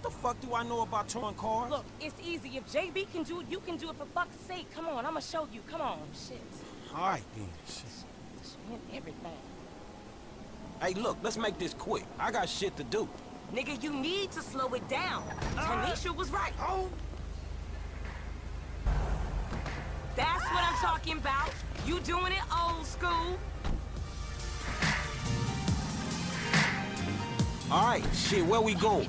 What the fuck do I know about towing cars? Look, it's easy. If JB can do it, you can do it for fuck's sake. Come on, I'ma show you. Come on. Shit. All right, then. Shit. Shit, Everything. Hey, look, let's make this quick. I got shit to do. Nigga, you need to slow it down. Tanisha was right. Oh, That's what I'm talking about. You doing it old school. all right, shit, where we going?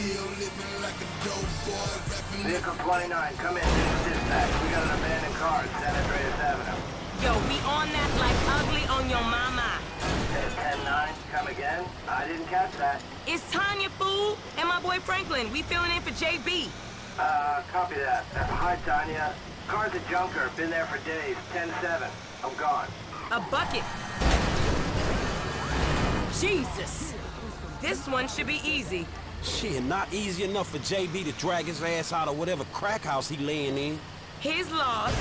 Still living like a dope boy, Vehicle 29, come in. Dispatch. We got an abandoned car at San Andreas Avenue. Yo, we on that like ugly on your mama. It's 10-9, come again? I didn't catch that. It's Tonya, fool, and my boy Franklin. We filling in for JB. Uh, copy that. Uh, hi, Tonya. Car's a junker. Been there for days. 10-7. I'm gone. A bucket. Jesus. This one should be easy. Shit, not easy enough for JB to drag his ass out of whatever crack house he laying in. His loss,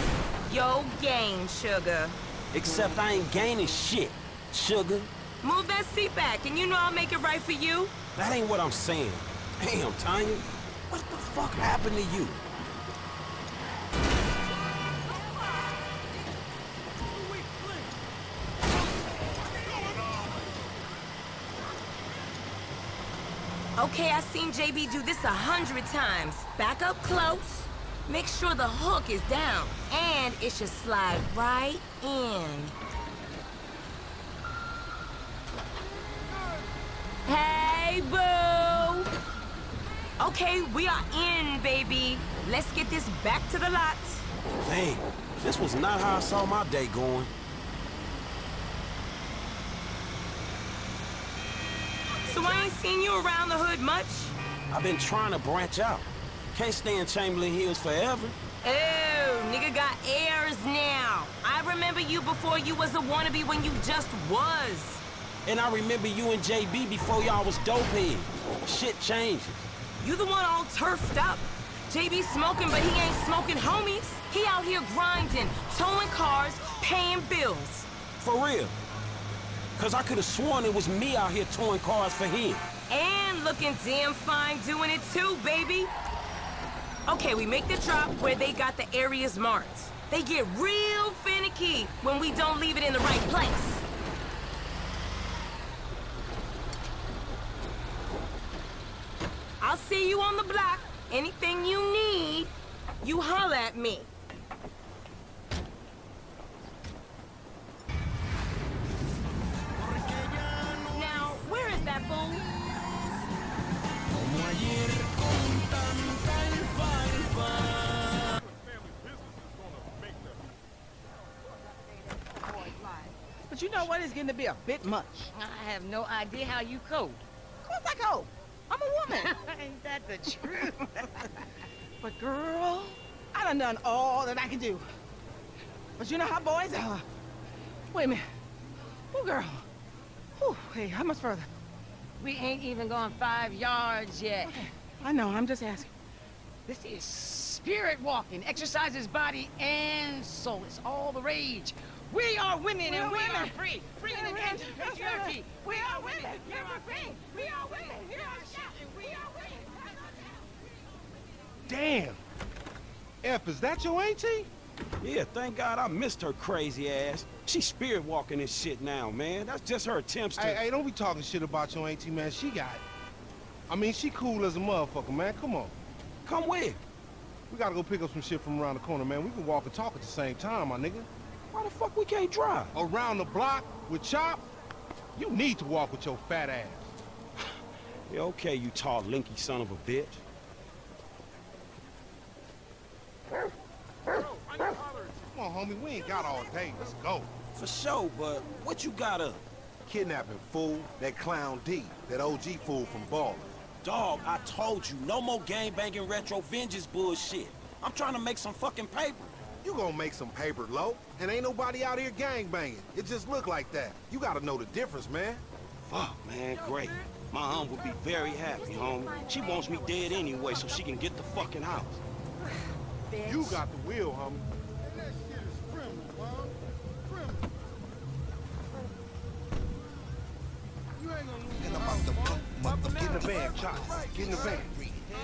yo gain, sugar. Except I ain't gaining shit, sugar. Move that seat back, and you know I'll make it right for you. That ain't what I'm saying. Damn, Tonya. What the fuck happened to you? Okay, I seen JB do this a hundred times. Back up close. Make sure the hook is down, and it should slide right in. Hey, boo! Okay, we are in, baby. Let's get this back to the lot. Dang, this was not how I saw my day going. So I ain't seen you around the hood much? I've been trying to branch out. Can't stay in Chamberlain Hills forever. Oh, nigga got airs now. I remember you before you was a wannabe when you just was. And I remember you and JB before y'all was dopehead. Shit changes. You the one all turfed up. JB smoking, but he ain't smoking homies. He out here grinding, towing cars, paying bills. For real. Cause I could have sworn it was me out here towing cars for him. And looking damn fine doing it too, baby. Okay, we make the drop where they got the areas marked. They get real finicky when we don't leave it in the right place. I'll see you on the block. Anything you need, you holler at me. Where is that fool? But you know what? It's getting to be a bit much. I have no idea how you cope. Of course I go. I'm a woman. Ain't that the truth? but girl, I done done all that I can do. But you know how boys are. Wait a minute. Oh, girl. Whew, hey, how much further? we ain't even gone five yards yet. I know, I'm just asking. This is spirit walking. Exercises body and soul. It's all the rage. We are women and are we are women. free. Free in We're the women. of That's right. patriarchy. We are women. You We're free. free. We are women. We are shouting. We are women. Damn. F, is that your auntie? Yeah, thank God I missed her crazy ass. She's spirit walking this shit now, man. That's just her attempts to. Hey, hey, don't be talking shit about your auntie, man. She got I mean, she cool as a motherfucker, man. Come on. Come where? We gotta go pick up some shit from around the corner, man. We can walk and talk at the same time, my nigga. Why the fuck we can't drive? Around the block with Chop? You need to walk with your fat ass. Yeah, okay, you tall, linky son of a bitch. Come on, homie. We ain't got all day. Let's go. For sure, but what you got up? Kidnapping fool, that clown D, that OG fool from Ballas. Dog, I told you, no more gang banging retro vengeance bullshit. I'm trying to make some fucking paper. You gonna make some paper, low, and ain't nobody out here gang banging. It just look like that. You gotta know the difference, man. Fuck, man, great. My aunt would be very happy, homie. She wants me dead anyway so she can get the fucking house. You got the wheel, homie. And I'm the book, mother. Get in the van, Chop. Get in the van.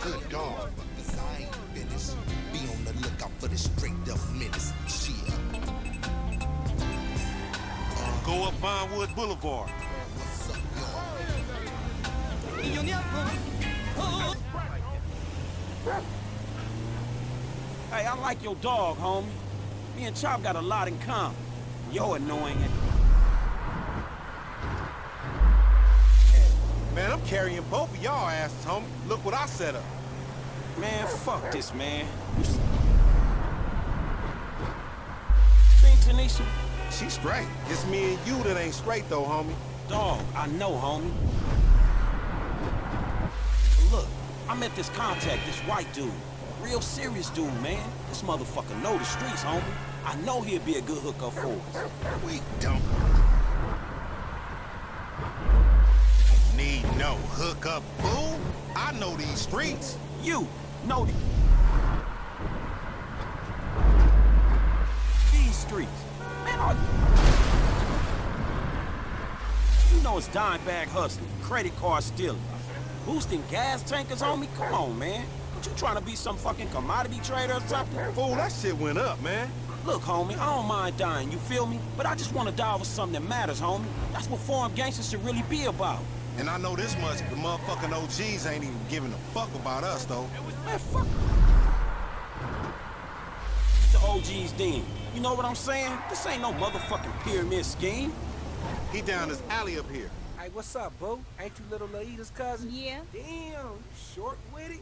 Good dog. I ain't finished. Be on the lookout for the straight up menace. Shit. Go up Vinewood Boulevard. What's up, y'all? Hey, I like your dog, homie. Me and Chop got a lot in common. You're annoying Man, I'm carrying both of y'all asses, homie. Look what I set up. Man, fuck this, man. You Seen Tanisha? She straight. It's me and you that ain't straight though, homie. Dog, I know, homie. Look, I met this contact, this white dude. Real serious dude, man. This motherfucker know the streets, homie. I know he'll be a good hookup for us. We don't. Need no hookup, fool. I know these streets. You know the... These streets. Man, are you... You know it's dime bag hustling, credit card stealing, boosting gas tankers homie? Come on, man. What you trying to be some fucking commodity trader or something? Fool, that shit went up, man. Look, homie, I don't mind dying, you feel me? But I just want to die over something that matters, homie. That's what foreign gangsters should really be about. And I know this much, the motherfucking OGs ain't even giving a fuck about us, though. Man, fuck. The OG's then. You know what I'm saying? This ain't no motherfucking pyramid scheme. He down this alley up here. Hey, what's up, boo? Ain't you little Laida's cousin? Yeah. Damn, you short with it?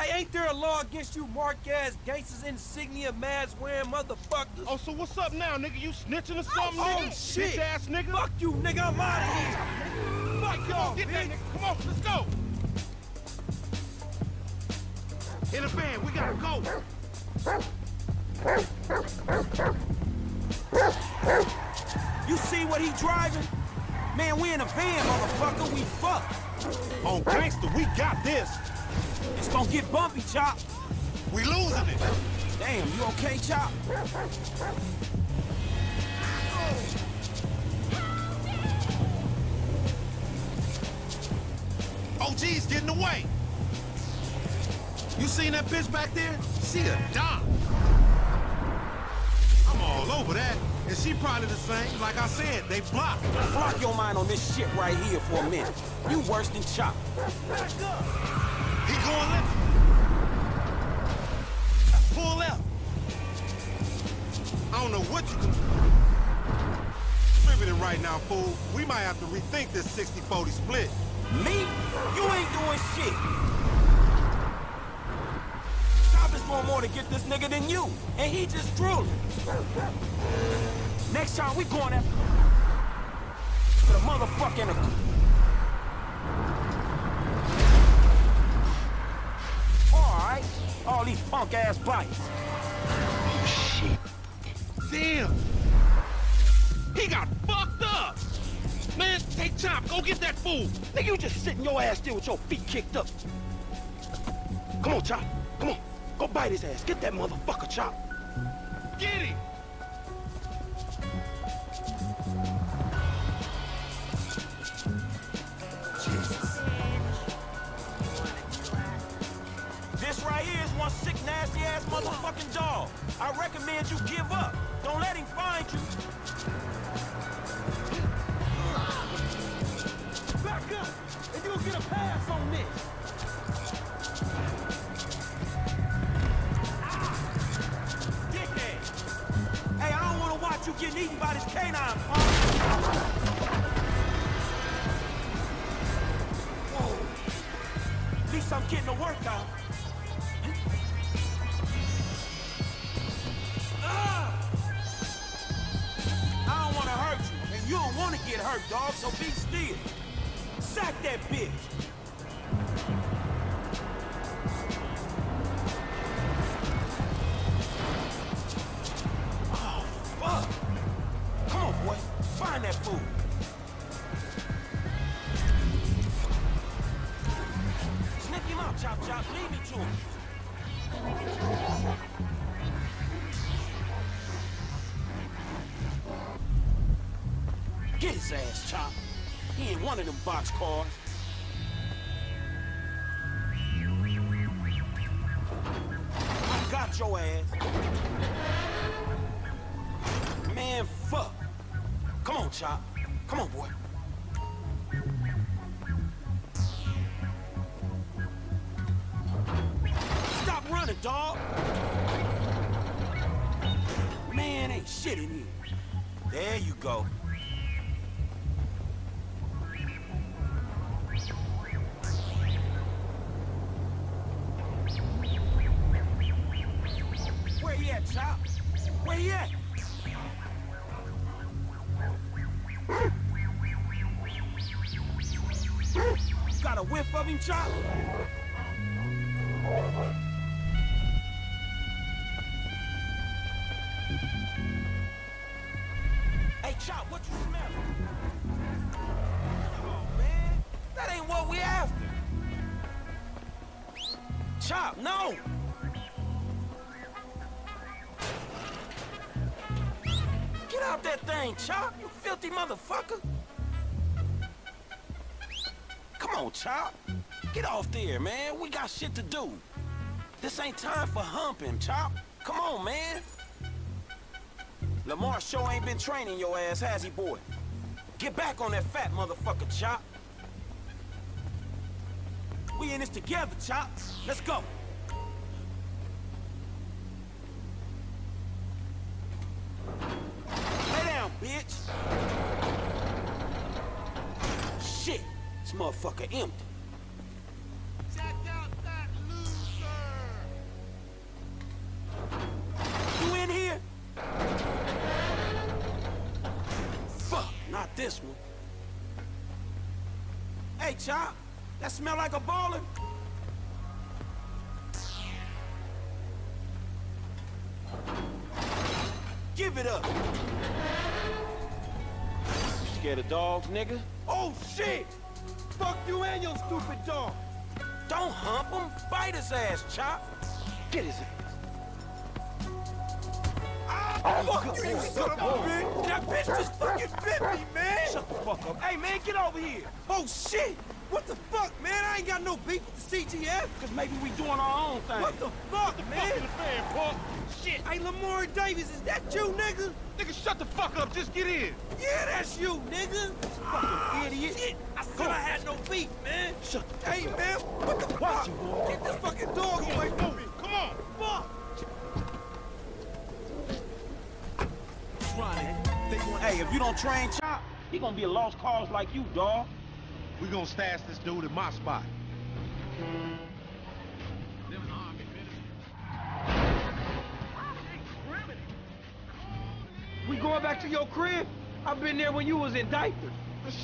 Hey, ain't there a law against you mark-ass gangsters, insignia, mask wearing motherfuckers? Oh, so what's up now, nigga? You snitching or something, Oh, nigga? shit. Bitch ass nigga. Fuck you, nigga. I'm out of here. Fuck Come y'all, on, get that nigga. Come on, let's go. In the van, we gotta go. You see what he driving? Man, we in a van, motherfucker. We fucked. On gangster, we got this. It's gonna get bumpy, Chop. We losing it. Damn, you okay, Chop? OG's getting away. You seen that bitch back there? She a dime. I'm all over that. And she probably the same. Like I said, they blocked. Block your mind on this shit right here for a minute. You worse than Chop. Pull left. I don't know what you. Distributing right now, fool. We might have to rethink this 60-40 split. Me? You ain't doing shit. Is doing more to get this nigga than you, and he just drooling. Next time we going after the motherfucking. All right, all these punk ass bites. Oh shit. Damn. He got fucked up. Man, take Chop, go get that fool. Nigga, you just sitting your ass there with your feet kicked up. Come on, Chop. Come on. Go bite his ass. Get that motherfucker, Chop. Get him! Nasty-ass motherfucking dog. I recommend you give up. Don't let him find you. Back up, and you'll get a pass on this. Ah, dickhead. Hey, I don't want to watch you getting eaten by this canine. Whoa. At least I'm getting a workout. Hurt, dog, so be still. Sack that bitch. Oh, fuck. Come on, boy. Find that fool. Sniff him out, Chop Chop. Lead me to him. Chop. He ain't one of them box cars. I got your ass. Man, fuck. Come on, Chop. Come on, boy. Hey, Chop, what you smelling? Come on, man. That ain't what we after. Chop, no! Get out that thing, Chop, you filthy motherfucker! Come on, Chop. Get off there, man. We got shit to do. This ain't time for humping, Chop. Come on, man. Lamar sure ain't been training your ass, has he, boy? Get back on that fat motherfucker, Chop. We in this together, Chop. Let's go. Lay down, bitch. Shit, this motherfucker empty. This one. Hey, Chop, that smell like a baller? Give it up. You scared of dogs, nigga? Oh, shit! Fuck you and your stupid dog. Don't hump him. Bite his ass, Chop. Get his ass. Fuck you, you son of a bitch! That bitch just fucking bit me, man! Shut the fuck up. Hey, man, get over here! Oh, shit! What the fuck, man? I ain't got no beef with the CGF! Cause maybe we doing our own thing. What the fuck, man? Fuck the fan, punk. Shit! Hey, Lamar Davis, is that you, nigga? Nigga, shut the fuck up. Just get in. Yeah, that's you, nigga! Fucking idiot. Shit! I said I had no beef, man! Shut the fuck Hey, up. man, what the Watch fuck? you, boy. Get this fucking dog away from me! Come on. Fuck! Hey, if you don't train Chop, he gonna be a lost cause like you, dog. We gonna stash this dude in my spot. We going back to your crib? I've been there when you was in diapers.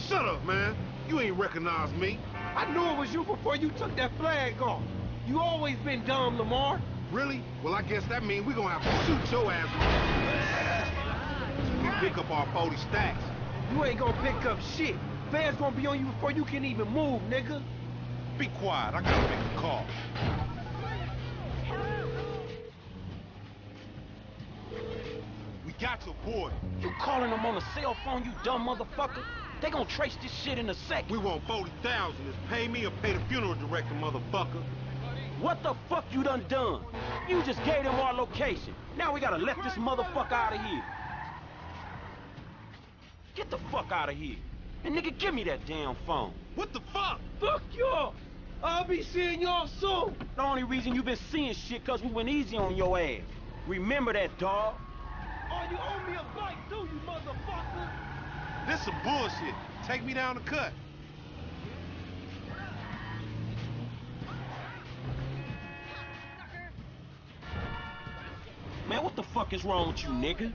Shut up, man. You ain't recognize me. I knew it was you before you took that flag off. You always been dumb, Lamar. Really? Well, I guess that means we gonna have to shoot your ass pick up our 40 stacks. You ain't gonna pick up shit. Fans gonna be on you before you can even move, nigga. Be quiet. I gotta make a call. We got your boy. You calling them on a cell phone, you dumb motherfucker? They gonna trace this shit in a second. We want 40,000. It's pay me or pay the funeral director, motherfucker. What the fuck you done done? You just gave them our location. Now we gotta let this motherfucker out of here. Get the fuck out of here. And nigga, give me that damn phone. What the fuck? Fuck y'all! I'll be seeing y'all soon! The only reason you been seeing shit cause we went easy on your ass. Remember that, dog? Oh, you owe me a bite too, you motherfucker! This some bullshit. Take me down the cut. Man, what the fuck is wrong with you, nigga?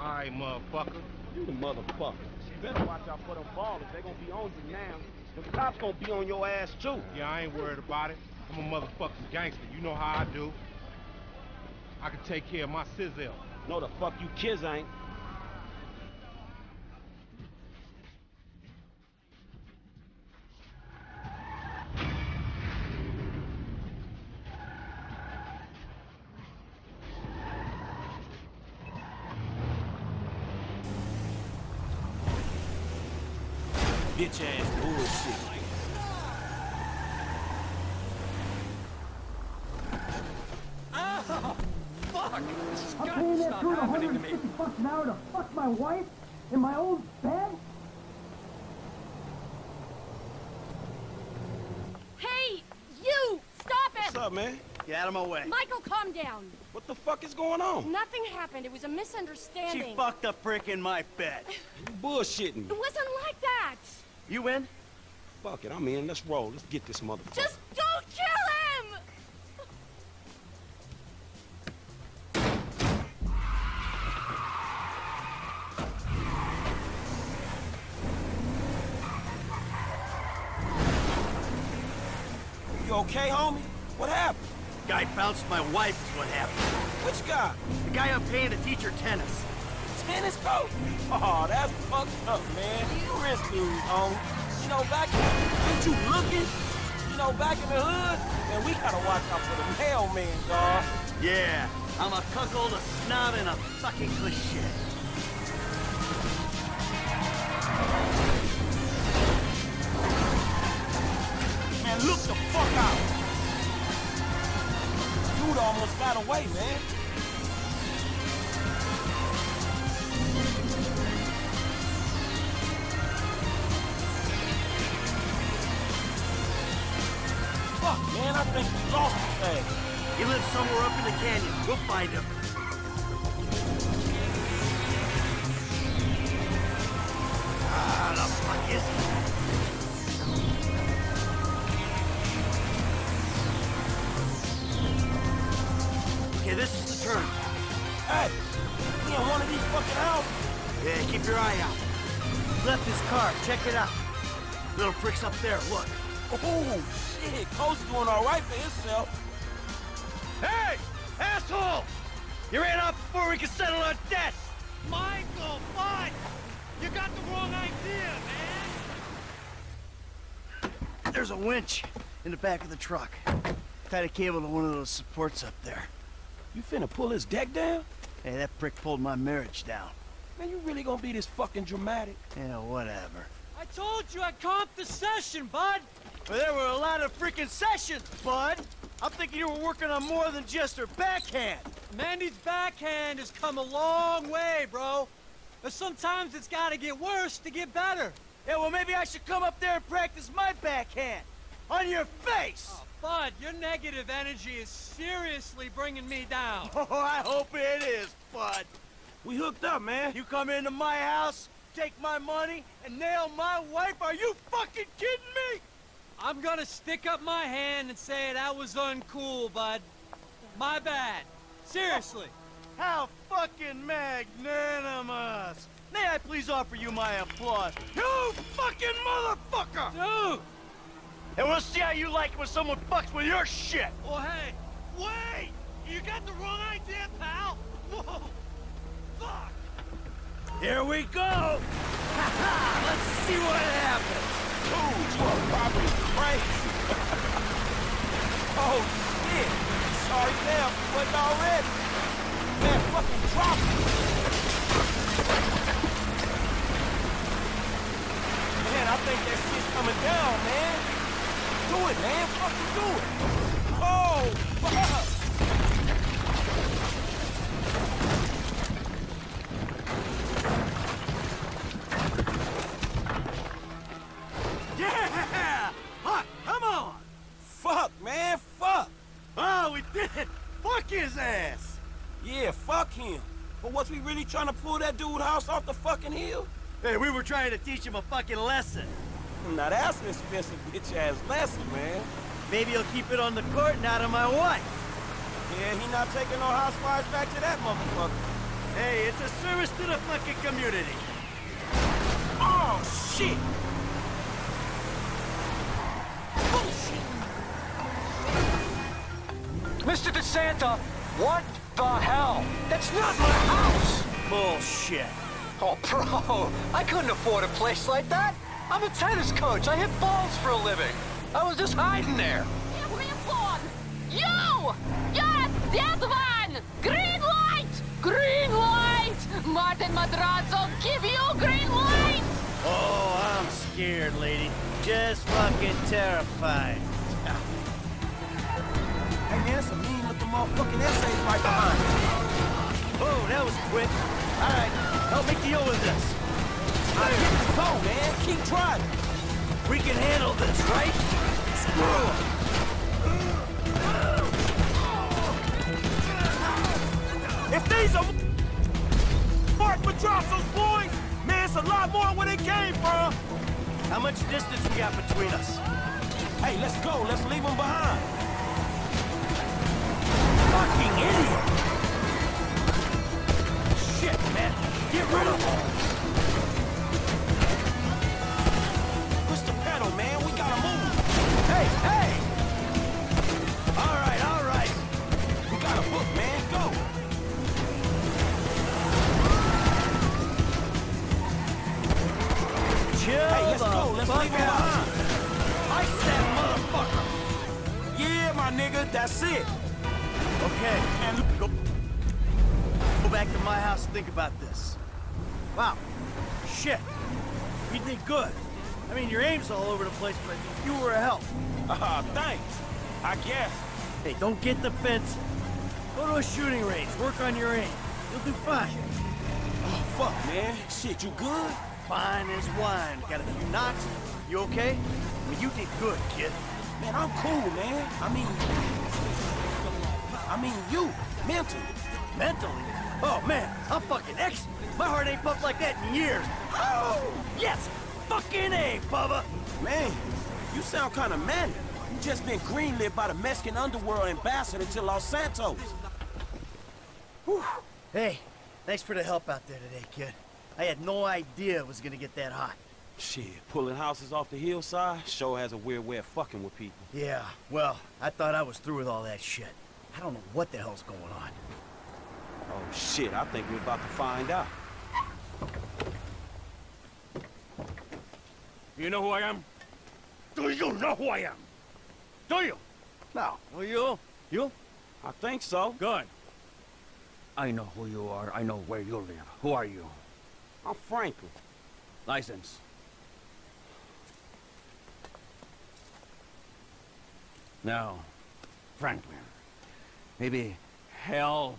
All right, motherfucker. You the motherfucker. You better watch out for them ballers. They gonna be on you now. The cops gonna be on your ass too. Yeah, I ain't worried about it. I'm a motherfucking gangster. You know how I do. I can take care of my sizzle. No, the fuck you kids ain't. Bitch ass bullshit. I'm paying that dude 150 bucks an hour to fuck my wife in my old bed? Hey, you! Stop it! What's up, man? Get out of my way. Michael, calm down. What the fuck is going on? Nothing happened. It was a misunderstanding. She fucked a brick in my bed. You bullshitting. It wasn't like that. You in? Fuck it, I'm in. Let's roll. Let's get this motherfucker. Just don't kill him! You okay, homie? What happened? Guy bounced my wife is what happened. Which guy? The guy I'm paying to teach her tennis. Tennis coach? Oh, that's fucked up, man. You risk lose, homie. Oh? You know, back ain't you looking? You know, back in the hood, man, we gotta watch out for the mailman, dog. Yeah, I'm a cuckold, a snob, and a fucking cliche. Man, look the fuck out. Dude almost got away, man. I think we lost his ass. He lives somewhere up in the canyon. We'll find him. Ah, the fuck is he? Okay, this is the turn. Hey, in one of these fucking houses. Yeah, keep your eye out. Left his car. Check it out. Little prick's up there. Look. Oh, shit. Coach doing all right for himself. Hey, asshole! You ran off before we could settle our debts. Michael, what? You got the wrong idea, man. There's a winch in the back of the truck. Tied a cable to one of those supports up there. You finna pull his deck down? Hey, that prick pulled my marriage down. Man, you really gonna be this fucking dramatic? Yeah, whatever. I told you I'd comp the session, bud. But there were a lot of freaking sessions, bud. I'm thinking you were working on more than just her backhand. Mandy's backhand has come a long way, bro. But sometimes it's gotta get worse to get better. Yeah, well, maybe I should come up there and practice my backhand. On your face! Oh, bud, your negative energy is seriously bringing me down. Oh, I hope it is, bud. We hooked up, man. You come into my house, take my money, and nail my wife? Are you fucking kidding me? I'm gonna stick up my hand and say that was uncool, bud. My bad. Seriously. How fucking magnanimous! May I please offer you my applause? You fucking motherfucker! Dude! And we'll see how you like it when someone fucks with your shit! Well, hey, wait! You got the wrong idea, pal! Whoa! Fuck! Here we go! Ha ha! Let's see what happens! Dude, you are probably crazy. oh, shit. Sorry now for wasn't already. Man, fucking drop it. Man, I think that shit's coming down, man. Do it, man. Fucking do it. Oh, fuck. Was we trying to pull that dude house off the fucking hill? Hey, we were trying to teach him a fucking lesson. Now that's an expensive bitch-ass lesson, man. Maybe he'll keep it on the court and out of my wife. Yeah, he not taking no housewives back to that motherfucker. Hey, it's a service to the fucking community. Oh, shit! Mr. DeSanta, what the hell? That's not my house! Bullshit. Oh, bro, I couldn't afford a place like that. I'm a tennis coach. I hit balls for a living. I was just hiding there. You! You're a dead one! Green light! Green light! Martin Madrazo, give you green light! Oh, I'm scared, lady. Just fucking terrified. Ah. Hey, man, that's a mean-looking motherfucking essay right behind you. Oh, that was quick. All right, help me deal with this. I the go, man. Keep trying. We can handle this, right? Screw 'em. If these are Mark Madrazo's boys, man, it's a lot more where they came from. How much distance we got between us? Hey, let's go. Let's leave them behind. Fucking idiot. Get rid of them. Push the pedal, man. We gotta move. Hey, hey. All right, all right. We got a book, man. Go. Chill Hey, let's go. Let's leave him behind. Ice that motherfucker. Yeah, my nigga. That's it. Okay, and go, go back to my house and think about this. Wow. Shit. You did good. I mean, your aim's all over the place, but you were a help. Ah, thanks. I guess. Hey, don't get defensive. Go to a shooting range. Work on your aim. You'll do fine. Oh, fuck, man. Shit, you good? Fine as wine. Got a few knocks. You okay? I mean, you did good, kid. Man, I'm cool, man. I mean... I mean, you. Mentally. Mentally? Oh, man, I'm fucking excellent. My heart ain't pumped like that in years. Oh, yes! Fucking A, Bubba! Man, you sound kind of manic. You just been greenlit by the Mexican underworld ambassador to Los Santos. Whew. Hey, thanks for the help out there today, kid. I had no idea it was gonna get that hot. Shit, pulling houses off the hillside sure has a weird way of fucking with people. Yeah, well, I thought I was through with all that shit. I don't know what the hell's going on. Oh, shit, I think we're about to find out. You know who I am? Do you know who I am? Do you? No. Well, you? You? I think so. Good. I know who you are. I know where you live. Who are you? I'm Franklin. License. Now, Franklin, maybe help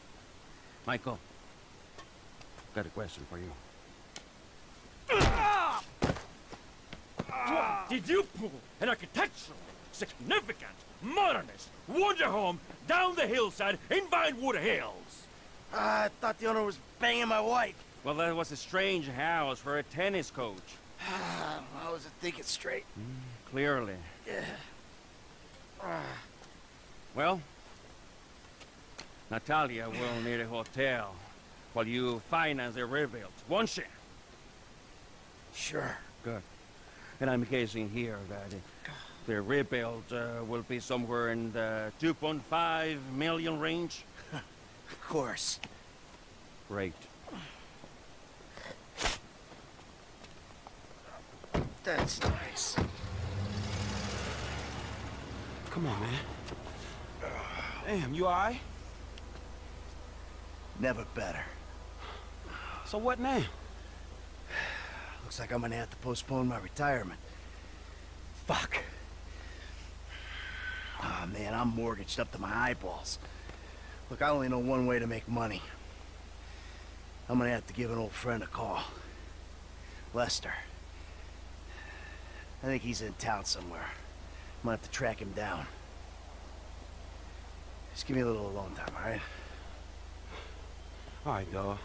Michael, got a question for you. Did you pull an architectural, significant, modernist wonder home down the hillside in Vinewood Hills? Ah, I thought the owner was banging my wife. Well, that was a strange house for a tennis coach. I wasn't thinking straight. Hmm, clearly. Yeah. Ah. Well, Natalia will need a hotel while you finance the rebuild, won't she? Sure. Good. And I'm guessing here that the rebuild uh, will be somewhere in the 2.5 million range. Of course. Great. That's nice. Come on, man. Damn, you alright? Never better. So what now? Looks like I'm gonna have to postpone my retirement. Fuck. Ah, man, I'm mortgaged up to my eyeballs. Look, I only know one way to make money. I'm gonna have to give an old friend a call. Lester. I think he's in town somewhere. I'm gonna have to track him down. Just give me a little alone time, alright? All right, dog.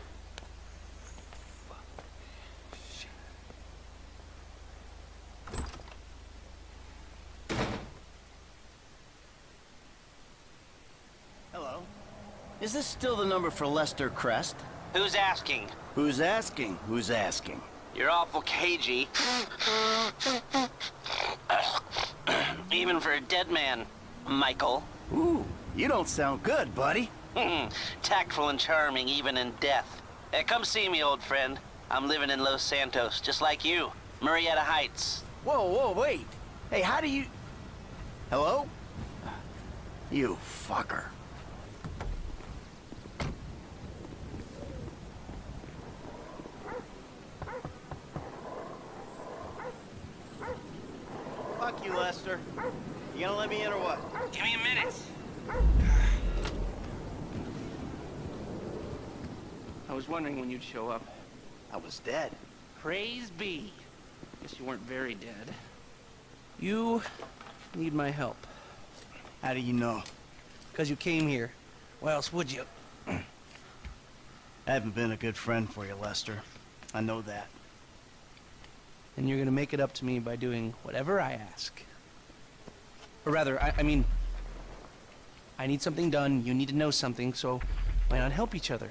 Hello. Is this still the number for Lester Crest? Who's asking? Who's asking? Who's asking? You're awful cagey. Even for a dead man, Michael. Ooh, you don't sound good, buddy. Tactful and charming even in death. Hey, come see me, old friend. I'm living in Los Santos, just like you. Murrieta Heights. Whoa, whoa, wait. Hey, how do you... Hello? You fucker. Fuck you, Lester. You gonna let me in or what? Give me a minute. Was wondering when you'd show up. I was dead. Praise be. Guess you weren't very dead. You need my help. How do you know? Because you came here. Why else would you? I haven't been a good friend for you, Lester. I know that. And you're gonna make it up to me by doing whatever I ask. Or rather, I, I mean, I need something done, you need to know something, so why not help each other?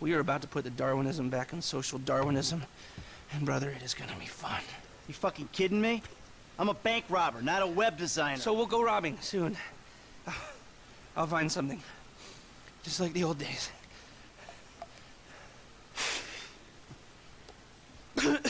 We are about to put the Darwinism back in social Darwinism. And brother, it is gonna be fun. You fucking kidding me? I'm a bank robber, not a web designer. So we'll go robbing soon. I'll find something. Just like the old days.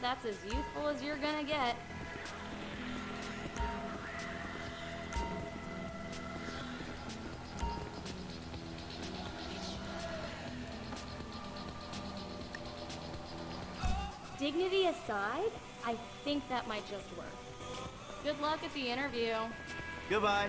That's as youthful as you're gonna get. Dignity aside, I think that might just work. Good luck at the interview. Goodbye.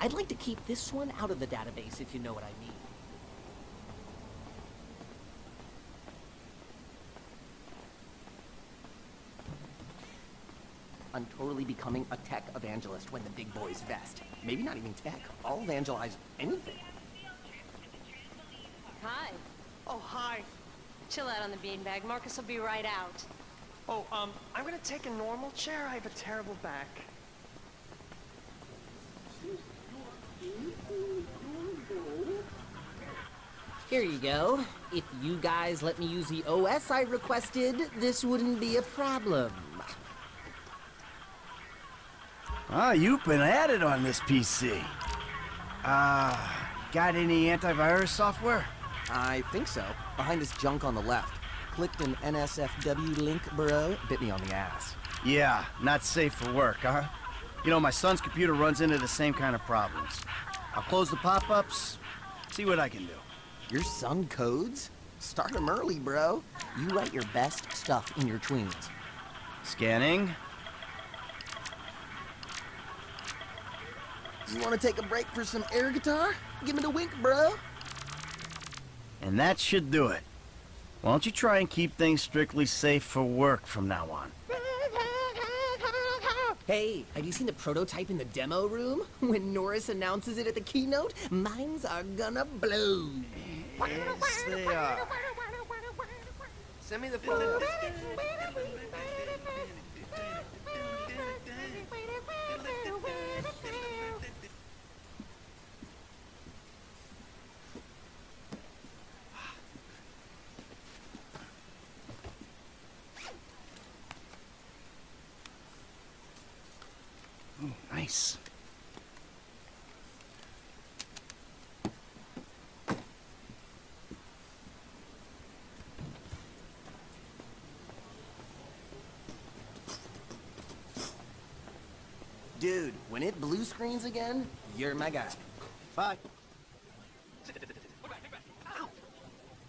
I'd like to keep this one out of the database, if you know what I mean. I'm totally becoming a tech evangelist when the big boys vest. Maybe not even tech. I'll evangelize anything. Hi. Oh, hi. Chill out on the beanbag. Marcus will be right out. Oh, um, I'm gonna take a normal chair. I have a terrible back. Here you go. If you guys let me use the OS I requested, this wouldn't be a problem. Ah, you've been added on this PC. Uh, got any antivirus software? I think so. Behind this junk on the left. Clicked an NSFW link, bro. Bit me on the ass. Yeah, not safe for work, huh? You know, my son's computer runs into the same kind of problems. I'll close the pop-ups, see what I can do. Your son codes? Start him early, bro. You write your best stuff in your tweens. Scanning. You want to take a break for some air guitar? Give me the wink, bro. And that should do it. Why don't you try and keep things strictly safe for work from now on? Hey, have you seen the prototype in the demo room? When Norris announces it at the keynote, minds are gonna blow. Yes, they are. Ah. Send me the phone. Oh, nice. Dude, when it blue screens again, you're my guy. Bye. Come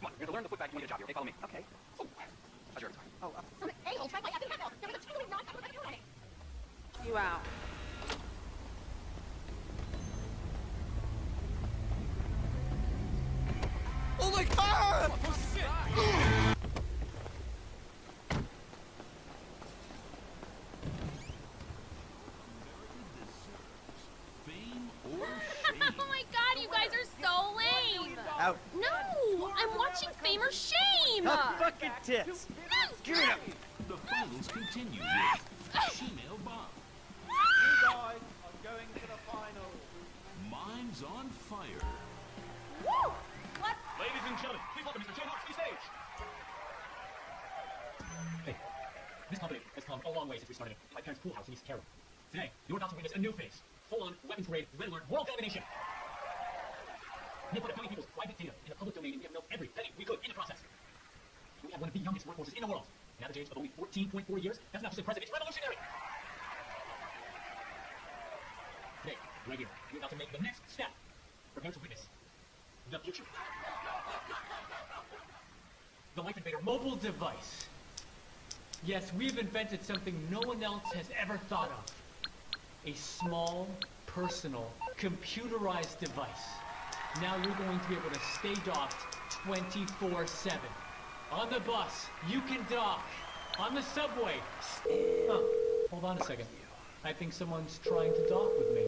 on, you're gonna learn the foot. You need a job here, okay? Follow me. Okay. Oh, how's your guitar? Oh, You out. Oh my god! 14.4 years. That's not just impressive, it's revolutionary. Today, right here, you're about to make the next step. Prepare to witness the future. The Life Invader Mobile device. Yes, we've invented something no one else has ever thought of. A small, personal, computerized device. Now you're going to be able to stay docked 24-7. On the bus, you can dock. On the subway. Huh, hold on a second. I think someone's trying to dock with me.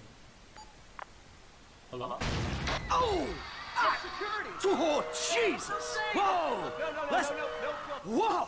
Hello? Oh! Ah. Oh, Jesus! Whoa! Let's... Whoa!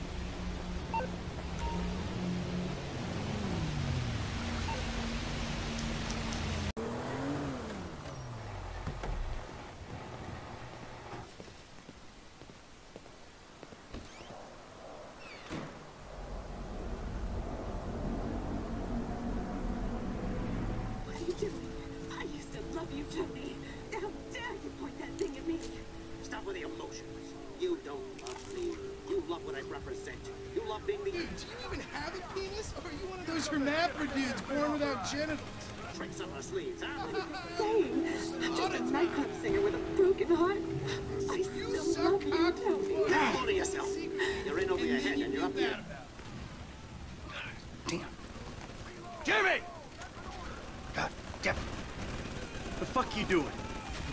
You doing?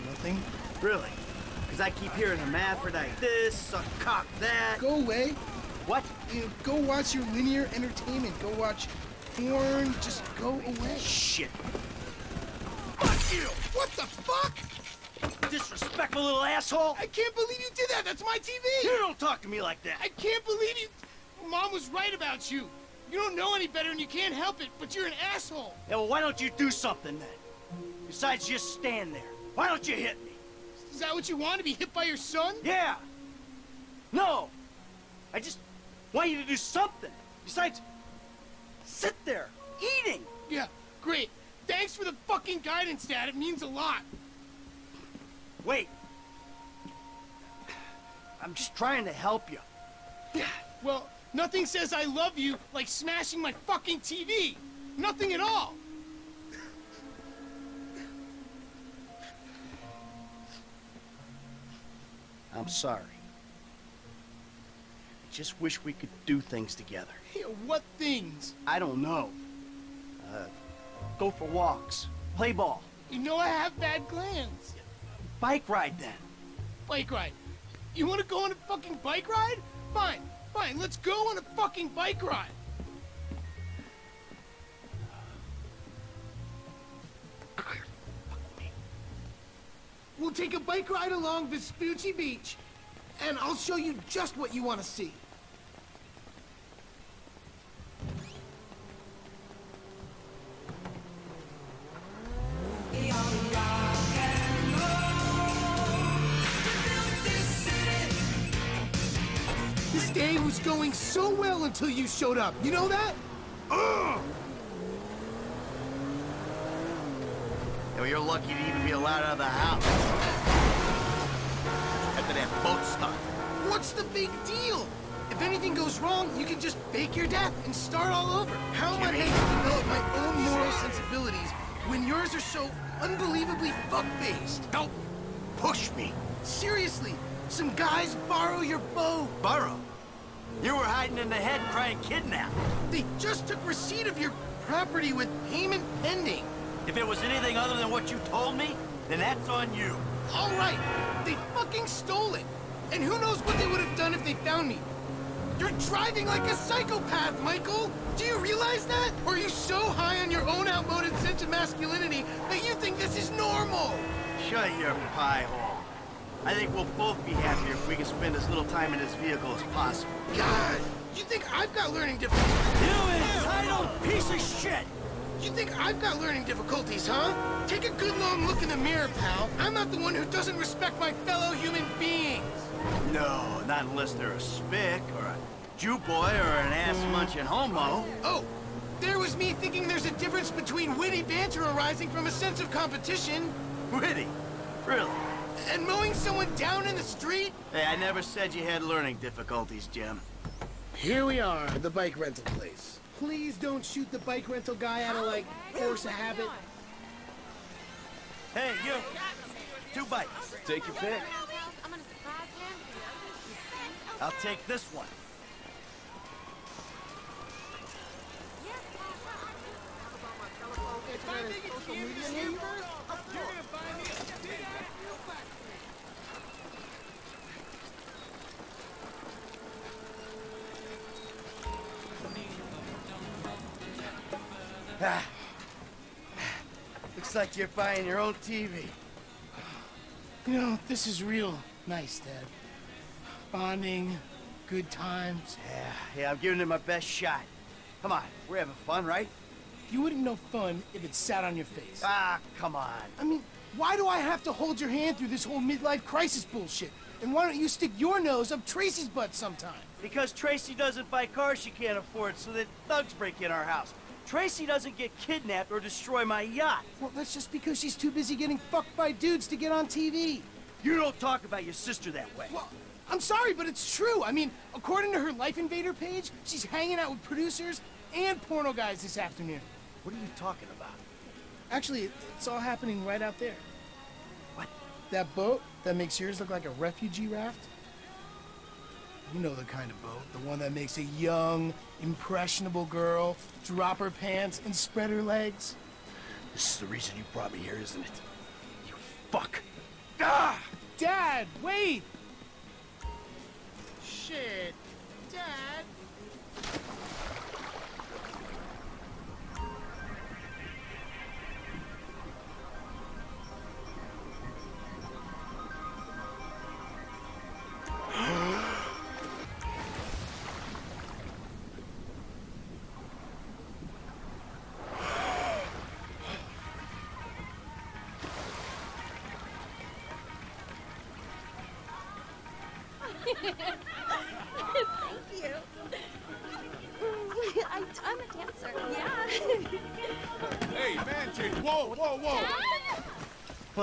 Nothing. Really? Because I keep hearing hermaphrodite this, suck cock that. Go away. What? You know, go watch your linear entertainment. Go watch porn. Just go away. Shit. Fuck you! What the fuck? Disrespectful little asshole! I can't believe you did that! That's my TV! You don't talk to me like that! I can't believe you... Mom was right about you. You don't know any better and you can't help it, but you're an asshole. Yeah, well, why don't you do something then? Besides just stand there. Why don't you hit me? Is that what you want, to be hit by your son? Yeah! No! I just want you to do something. Besides, sit there, eating. Yeah, great. Thanks for the fucking guidance, Dad. It means a lot. Wait. I'm just trying to help you. Yeah, well, nothing says I love you like smashing my fucking TV. Nothing at all. I'm sorry. I just wish we could do things together. Yeah, what things? I don't know. Uh, go for walks, play ball, You know I have bad glands. bike ride then. Bike ride. You want to go on a fucking bike ride? Fine, fine. Let's go on a fucking bike ride. We'll take a bike ride along Vespucci Beach, and I'll show you just what you want to see. This day was going so well until you showed up. You know that? Ugh! You're lucky to even be allowed out of the house. After that boat stuck. What's the big deal? If anything goes wrong, you can just fake your death and start all over. How am I meant to develop my own moral sensibilities when yours are so unbelievably fuck-faced? Don't push me. Seriously, some guys borrow your boat. Borrow? You were hiding in the head crying kidnap. They just took receipt of your property with payment pending. If it was anything other than what you told me, then that's on you. All right, they fucking stole it. And who knows what they would have done if they found me. You're driving like a psychopath, Michael! Do you realize that? Or are you so high on your own outmoded sense of masculinity that you think this is normal? Shut your pie hole. I think we'll both be happier if we can spend as little time in this vehicle as possible. God! You think I've got learning difficulties? You entitled piece of shit! You think I've got learning difficulties, huh? Take a good long look in the mirror, pal. I'm not the one who doesn't respect my fellow human beings. No, not unless they're a spick, or a Jew boy, or an ass-munching homo. Oh, there was me thinking there's a difference between witty banter arising from a sense of competition. Witty? Really? And mowing someone down in the street? Hey, I never said you had learning difficulties, Jim. Here we are, at the bike rental place. Please don't shoot the bike rental guy out of, like, force of habit. Hey, you! Two bikes. Take your pick. I'll take this one. Ah. Looks like you're buying your own TV. You know, this is real nice, Dad. Bonding, good times. Yeah, yeah, I'm giving it my best shot. Come on, we're having fun, right? You wouldn't know fun if it sat on your face. Ah, come on. I mean, why do I have to hold your hand through this whole midlife crisis bullshit? And why don't you stick your nose up Tracy's butt sometime? Because Tracy doesn't buy cars she can't afford so that thugs break in our house. Tracy doesn't get kidnapped or destroy my yacht. Well, that's just because she's too busy getting fucked by dudes to get on TV. You don't talk about your sister that way. Well, I'm sorry, but it's true. I mean, according to her Life Invader page, she's hanging out with producers and porno guys this afternoon. What are you talking about? Actually, it's all happening right out there. What? That boat that makes yours look like a refugee raft? You know the kind of boat. The one that makes a young, impressionable girl drop her pants and spread her legs. This is the reason you brought me here, isn't it? You fuck. Ah! Dad, wait! Shit. Dad!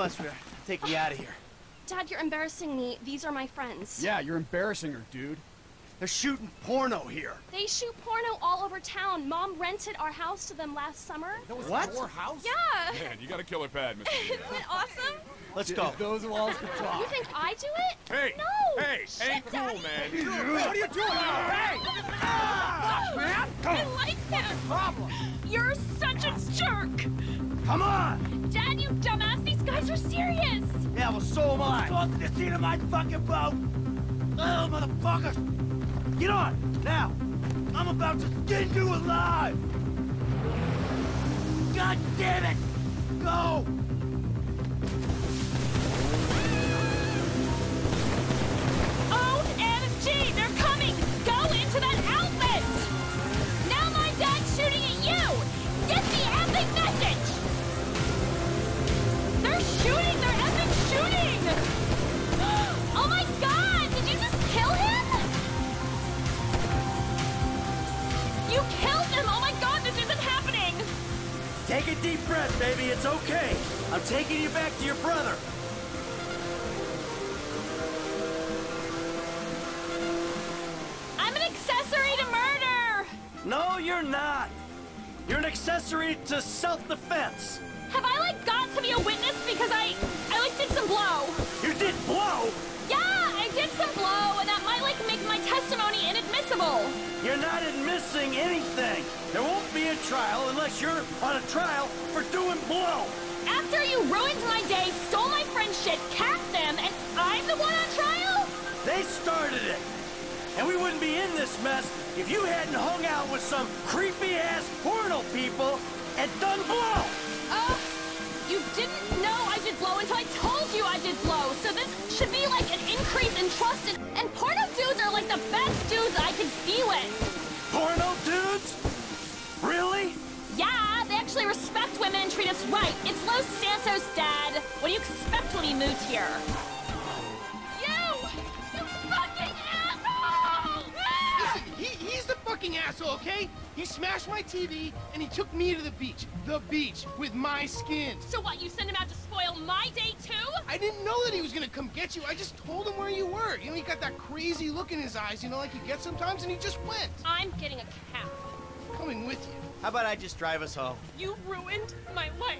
Come on, sweetheart. Take me out of here. Dad, you're embarrassing me. These are my friends. Yeah, you're embarrassing her, dude. They're shooting porno here. They shoot porno all over town. Mom rented our house to them last summer. What? Your house? Yeah. Man, you got a killer pad, Mr. Isn't it awesome? Let's go. Those walls can talk. You think I do it? Hey! No! Hey! Shit, ain't cool, Daddy. man. What are you doing? Hey! Ah, man! I like him. Problem. You're such a jerk. Come on! Dad, you dumbass. Guys are serious. Yeah, well, so am I. Go to the scene of my fucking boat! Oh, motherfucker! Get on, now! I'm about to skin you alive! God damn it! Go! Taking you back to your brother. I'm an accessory to murder! No, you're not. You're an accessory to self-defense. Have I, like, got to be a witness because I, I, like, did some blow? You did blow? Yeah, I did some blow, and that might, like, make my testimony inadmissible. You're not admitting anything. There won't be a trial unless you're on a trial for doing blow. After you ruined my day, stole my friend's shit, capped them, and I'm the one on trial? They started it. And we wouldn't be in this mess if you hadn't hung out with some creepy-ass porno people and done blow. Uh, you didn't know I did blow until I told you I did blow, so this should be like an increase in trust, and, and porno dudes are like the best dudes I could be with. Porno dudes? Really? Yeah, actually respect women and treat us right. It's Los Santos, Dad. What do you expect when he moved here? You! You fucking asshole! Listen, he, he's the fucking asshole, okay? He smashed my TV and he took me to the beach. The beach with my skin. So what, you sent him out to spoil my day too? I didn't know that he was gonna come get you. I just told him where you were. You know, he got that crazy look in his eyes, you know, like he gets sometimes, and he just went. I'm getting a cab. Coming with you. How about I just drive us home? You ruined my life.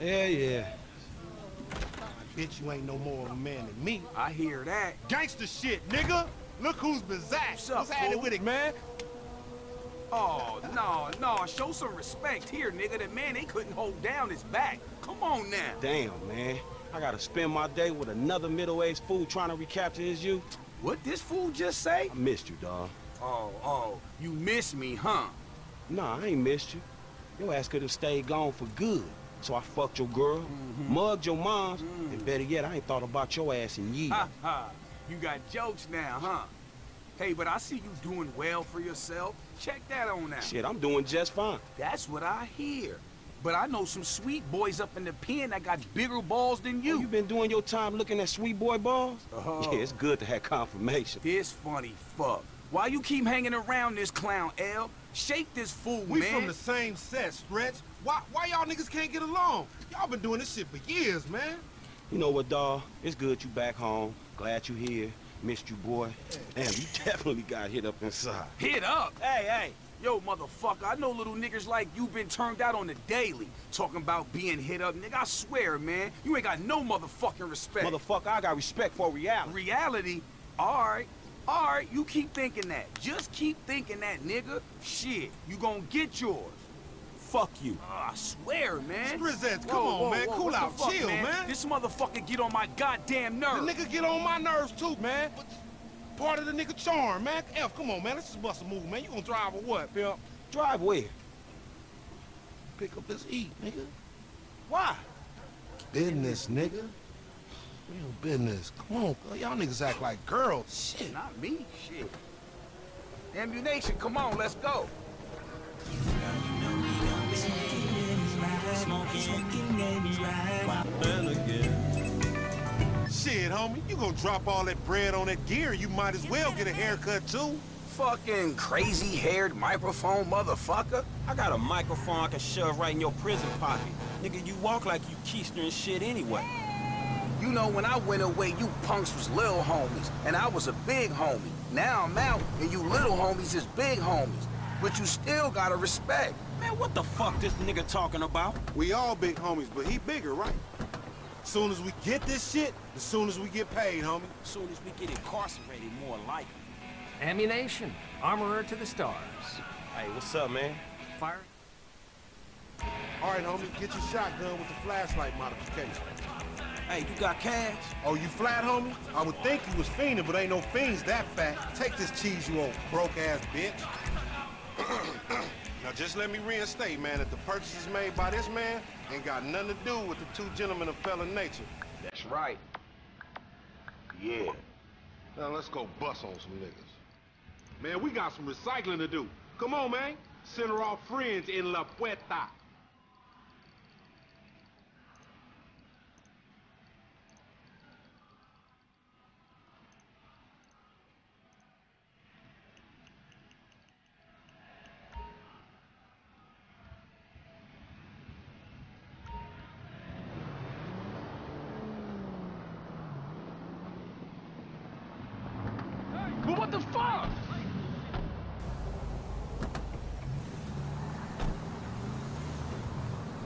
Yeah, yeah. Bitch, you ain't no more of a man than me. I hear that. Gangster shit, nigga. Look who's bizarre. What's up, What's happening with it, man? Oh, no, no. Show some respect here, nigga. That man, they couldn't hold down his back. Come on now. Damn, man. I gotta spend my day with another middle-aged fool trying to recapture his youth. What this fool just say? I missed you, dawg. Oh, oh. You miss me, huh? Nah, I ain't missed you. Your ass could have stayed gone for good. So I fucked your girl, mm-hmm. mugged your moms, mm. and better yet, I ain't thought about your ass in years. Ha ha. You got jokes now, huh? Hey, but I see you doing well for yourself. Check that on out. Shit, I'm doing just fine. That's what I hear. But I know some sweet boys up in the pen that got bigger balls than you. Oh, you been doing your time looking at sweet boy balls? Oh. Yeah, it's good to have confirmation. This funny fuck. Why you keep hanging around this clown, L? Shake this fool, We man. from the same set, Stretch. Why, why y'all niggas can't get along? Y'all been doing this shit for years, man. You know what, dawg? It's good you back home. Glad you here. Missed you, boy. Damn, you definitely got hit up inside. Hit up? Hey, hey. Yo, motherfucker, I know little niggas like you been turned out on the daily. Talking about being hit up, nigga, I swear, man. You ain't got no motherfucking respect. Motherfucker, I got respect for reality. Reality? Alright. Alright, you keep thinking that. Just keep thinking that, nigga. Shit, you gonna get yours. Fuck you. Ah, I swear, man. Strizzettes, Whoa, come on, whoa, man. whoa, Cool what out. fuck, Chill, man. This motherfucker get on my goddamn nerves. The nigga get on my nerves too, man. Part of the nigga charm, man. F, come on, man. Let's just bust a move, man. You gonna drive or what, pimp? Drive where? Pick up this heat, nigga. Why? Business, nigga. Real business. Come on, y'all niggas act like girls. Shit. Not me, shit. Ammu-Nation, come on, let's go. Shit, homie. You gonna drop all that bread on that gear, you might as well get a haircut too. Fucking crazy-haired microphone motherfucker. I got a microphone I can shove right in your prison pocket. Nigga, you walk like you keister and shit anyway. You know, when I went away, you punks was little homies, and I was a big homie. Now I'm out, and you little homies is big homies. But you still gotta respect. Man, what the fuck this nigga talking about? We all big homies, but he bigger, right? Soon as we get this shit, as soon as we get paid, homie. As soon as we get incarcerated, more likely. Ammu-Nation. Armorer to the stars. Hey, what's up, man? Fire. All right, homie, get your shotgun with the flashlight modification. Hey, you got cash? Oh, you flat, homie? I would think you was fiending, but ain't no fiends that fat. Take this cheese, you old broke-ass bitch. now, just let me reinstate, man, that the purchases made by this man ain't got nothing to do with the two gentlemen of felon nature. That's right. Yeah. Now, let's go bust on some niggas. Man, we got some recycling to do. Come on, man. Send her off friends in La Puerta. But what the fuck?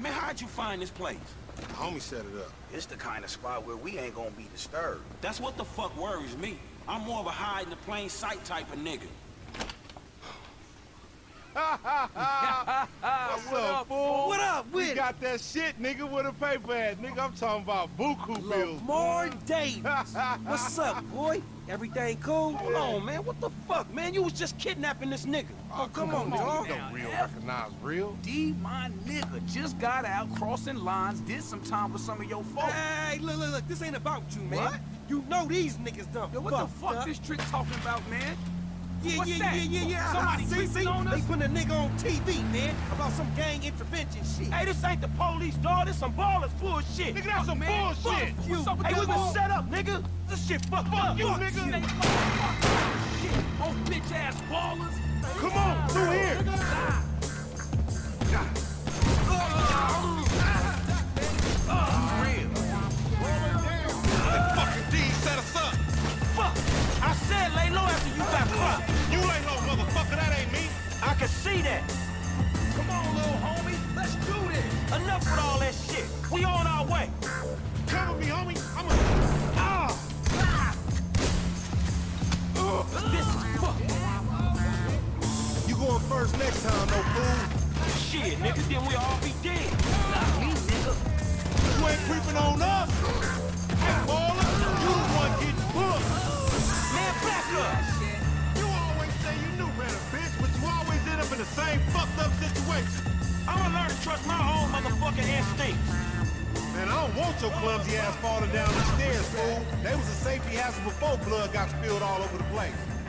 Man, how'd you find this place? Homie set it up. It's the kind of spot where we ain't gonna be disturbed. That's what the fuck worries me. I'm more of a hide in the plain sight type of nigga. What's What up, up, fool? What up We with it? got that shit, nigga, with a paper at. Nigga, I'm talking about buku bills. Lamar Davis. What's up, boy? Everything cool? Hold on, man. What the fuck, man? You was just kidnapping this nigga. Oh, oh come, on, dog. You don't real recognize real. D, my nigga, just got out crossing lines, did some time with some of your folks. Hey, look, look, look. This ain't about you, man. What? You know these niggas done Yo, what the fuck up. this trick talking about, man? Yeah, What's yeah, that? yeah, yeah, yeah. Somebody see, see, on they us? putting a nigga on TV, man, about some gang intervention shit. Hey, this ain't the police, dog. This some Ballas bullshit. Nigga, that's some man. bullshit. Fuck you. What's up with hey, we been set up, nigga. This shit fucked Fuck you, Fuck nigga. you. Shit, oh bitch ass Ballas. Come on, through here. That lay low after you got caught. You ain't no motherfucker, that ain't me. I can see that. Come on, little homie. Let's do this. Enough with all that shit. We on our way. Cover me, homie. I'm a... Ah. Ugh, this is fuck. You going first next time, no fool. Shit, nigga, then we all be dead. Not me, nigga. You ain't creeping on us. Situation. I'ma learn to trust my own motherfucking instincts. Man, I don't want your clumsy ass falling down the stairs, fool. They was a safety hazard before blood got spilled all over the place.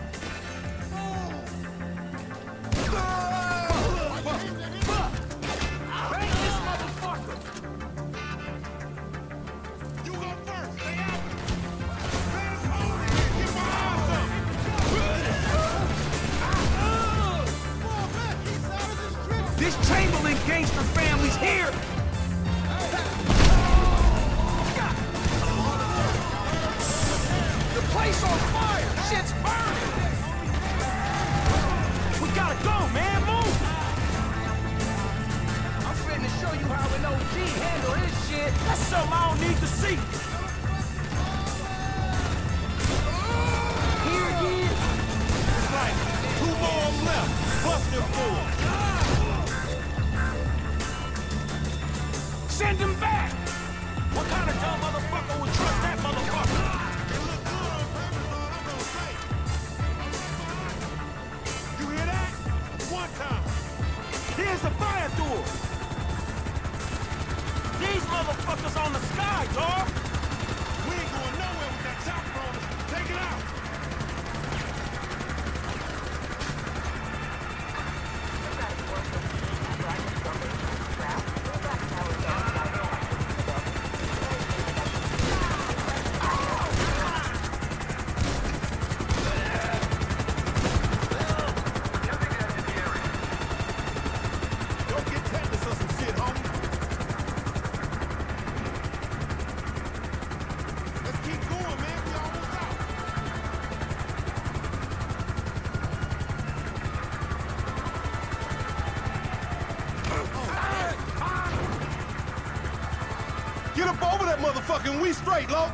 Motherfucker we straight, low.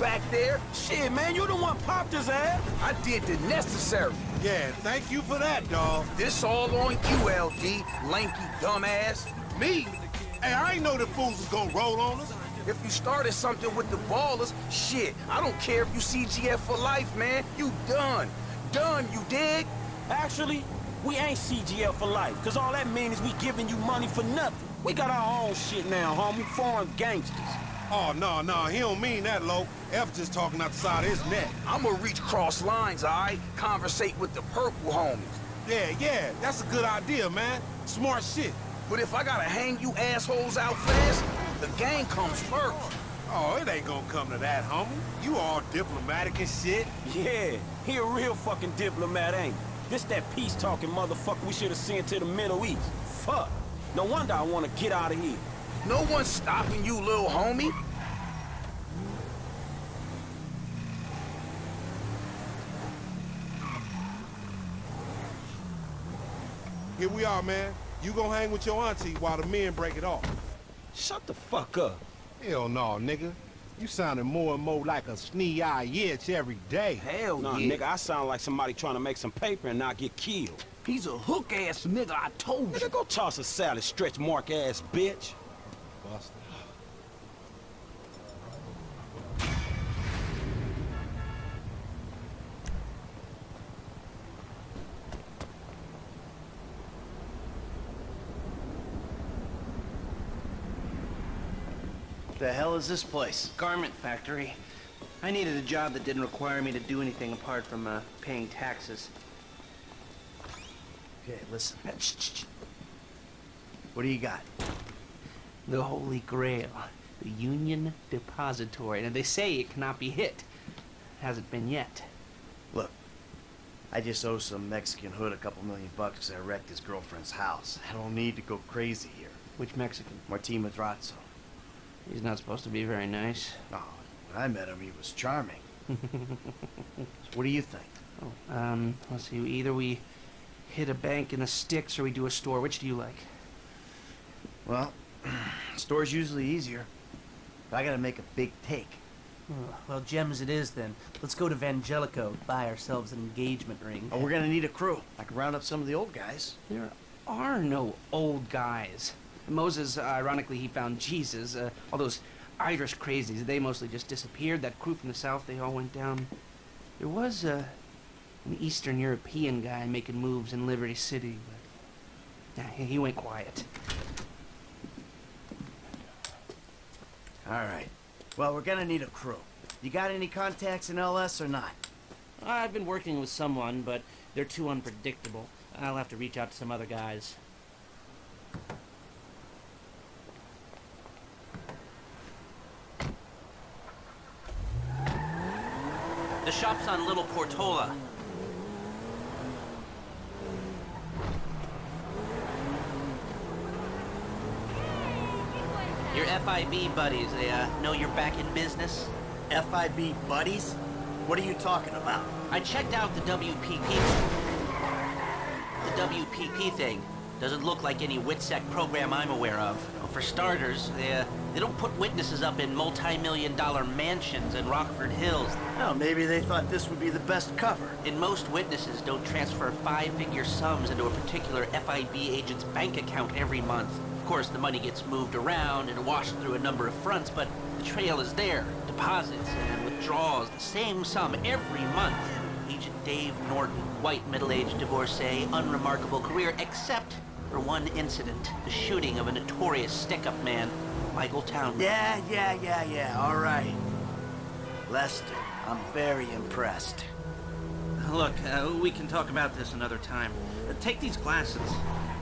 Back there? Shit, man, you the one popped his ass. I did the necessary. Yeah, thank you for that, dawg. This all on you, LD, lanky dumbass. Me? Hey, I ain't know the fools was gonna roll on us. If you started something with the Ballas, shit, I don't care if you CGF for life, man. You done. Done, you dig? Actually, we ain't CGF for life, because all that means is we giving you money for nothing. We got our own shit now, homie. Foreign gangsters. Oh, no, no, he don't mean that, Lo. F just talking out the side of his neck. I'ma reach cross lines, all right? Conversate with the purple homies. Yeah, yeah, that's a good idea, man. Smart shit. But if I gotta hang you assholes out fast, the gang comes first. Oh, it ain't gonna come to that, homie. You all diplomatic and shit. Yeah, he a real fucking diplomat, ain't he? This that peace-talking motherfucker we should have sent to the Middle East. Fuck. No wonder I want to get out of here. No one's stopping you, little homie. Here we are, man. You gonna hang with your auntie while the men break it off. Shut the fuck up. Hell no, nigga. You sounding more and more like a snee-eye itch every day. Hell Nah, yeah. nigga, I sound like somebody trying to make some paper and not get killed. He's a hook-ass nigga, I told you. Nigga, go toss a salad, stretch mark ass bitch. Buster. The hell is this place? Garment factory. I needed a job that didn't require me to do anything apart from uh, paying taxes. Okay, listen. What do you got? The Holy Grail. The Union Depository. And they say it cannot be hit. Hasn't been yet. Look, I just owe some Mexican hood a couple million bucks because I wrecked his girlfriend's house. I don't need to go crazy here. Which Mexican? Martin Madrazo. He's not supposed to be very nice. Oh, when I met him, he was charming. So what do you think? Oh, um, let's see. Either we hit a bank in the sticks or we do a store. Which do you like? Well, store's usually easier. But I gotta make a big take. Well, gems it is then. Let's go to Vangelico, buy ourselves an engagement ring. Oh, we're gonna need a crew. I can round up some of the old guys. There are no old guys. Moses, uh, ironically, he found Jesus. Uh, all those Irish crazies, they mostly just disappeared. That crew from the south, they all went down. There was uh, an Eastern European guy making moves in Liberty City, but yeah, he he went quiet. All right. Well, we're gonna need a crew. You got any contacts in LS or not? I've been working with someone, but they're too unpredictable. I'll have to reach out to some other guys. The shop's on Little Portola. Your FIB buddies, they uh, know you're back in business? FIB buddies? What are you talking about? I checked out the WPP. The WPP thing. Doesn't look like any WITSEC program I'm aware of. For starters, they, uh, they don't put witnesses up in multi-million dollar mansions in Rockford Hills. Oh, maybe they thought this would be the best cover. And most witnesses don't transfer five-figure sums into a particular FIB agent's bank account every month. Of course, the money gets moved around and washed through a number of fronts, but the trail is there. Deposits and withdrawals, the same sum every month. Agent Dave Norton, white middle-aged divorcee, unremarkable career, except for one incident, the shooting of a notorious stick-up man, Michael Townley. Yeah, yeah, yeah, yeah, all right. Lester, I'm very impressed. Look, uh, we can talk about this another time. Uh, take these glasses.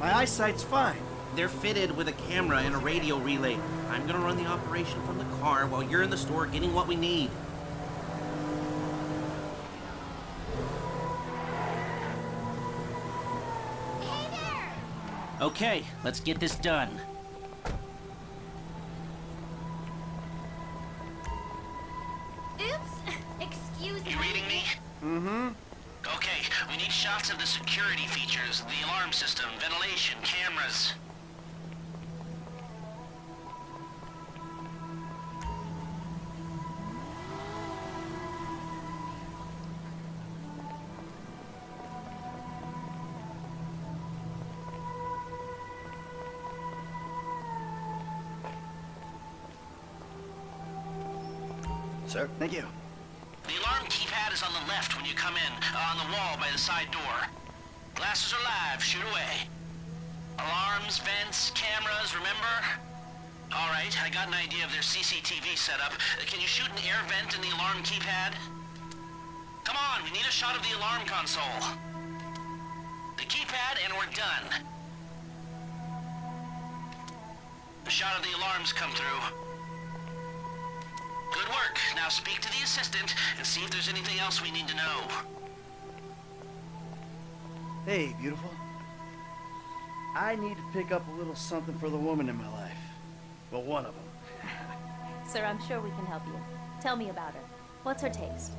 My eyesight's fine. They're fitted with a camera and a radio relay. I'm gonna run the operation from the car while you're in the store getting what we need. Okay, let's get this done. Oops! Excuse me. You reading me? Mm-hmm. Okay, we need shots of the security features, the alarm system, ventilation, cameras. Thank you. The alarm keypad is on the left when you come in, uh, on the wall by the side door. Glasses are live, shoot away. Alarms, vents, cameras, remember? All right, I got an idea of their CCTV setup. Uh, Can you shoot an air vent in the alarm keypad? Come on, we need a shot of the alarm console. The keypad, and we're done. A shot of the alarms come through. Good work. Now speak to the assistant and see if there's anything else we need to know. Hey, beautiful. I need to pick up a little something for the woman in my life. Well, one of them. Sir, I'm sure we can help you. Tell me about her. What's her taste?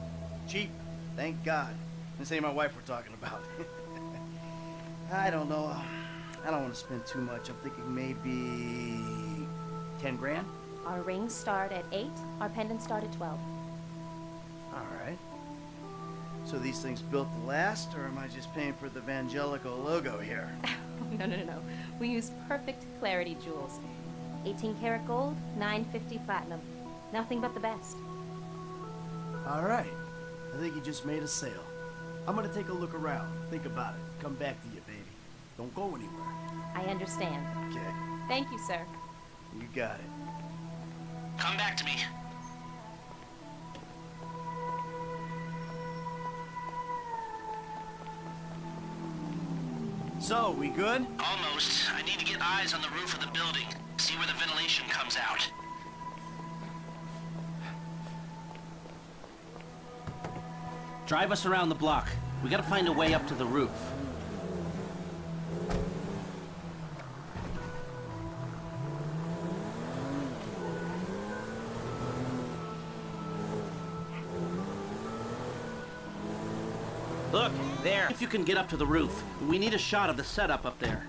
Cheap. Thank God. This ain't my wife we're talking about. I don't know. I don't want to spend too much. I'm thinking maybe... 10 grand? Our rings start at 8, our pendants start at 12. All right. So these things built to last, or am I just paying for the Vangelico logo here? no, no, no, no. We use perfect clarity jewels. 18 karat gold, 950 platinum. Nothing but the best. All right. I think you just made a sale. I'm gonna take a look around, think about it, come back to you, baby. Don't go anywhere. I understand. Okay. Thank you, sir. You got it. Come back to me. So, we good? Almost. I need to get eyes on the roof of the building. See where the ventilation comes out. Drive us around the block. We gotta find a way up to the roof. If you can get up to the roof, we need a shot of the setup up there.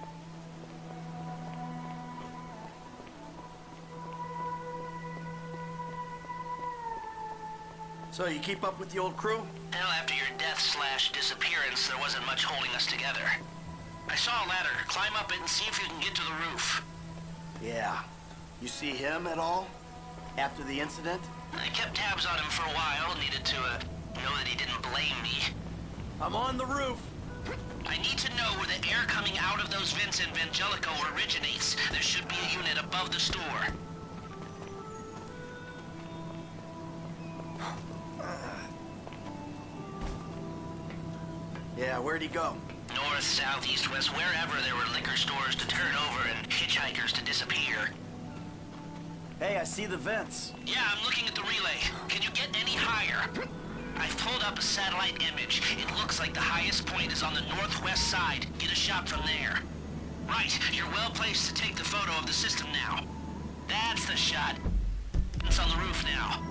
So, you keep up with the old crew? Well, after your death slash disappearance, there wasn't much holding us together. I saw a ladder. Climb up it and see if you can get to the roof. Yeah. You see him at all? After the incident? I kept tabs on him for a while. Needed to, uh, know that he didn't blame me. I'm on the roof. I need to know where the air coming out of those vents in Vangelico originates. There should be a unit above the store. Yeah, where'd he go? North, south, east, west, wherever there were liquor stores to turn over and hitchhikers to disappear. Hey, I see the vents. Yeah, I'm looking at the relay. Can you get any higher? I've pulled up a satellite image. It looks like the highest point is on the northwest side. Get a shot from there. Right, you're well placed to take the photo of the system now. That's the shot. It's on the roof now.